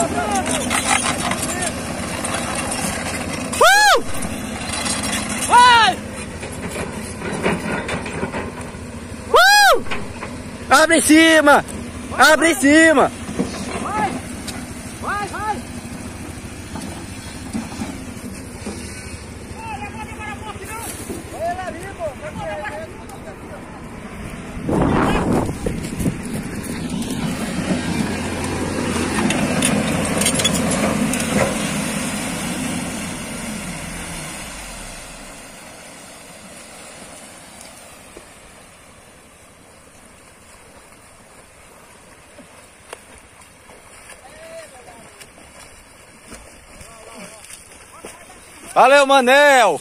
Uh! Vai! Abre em cima! Abre em cima! Valeu, Manel!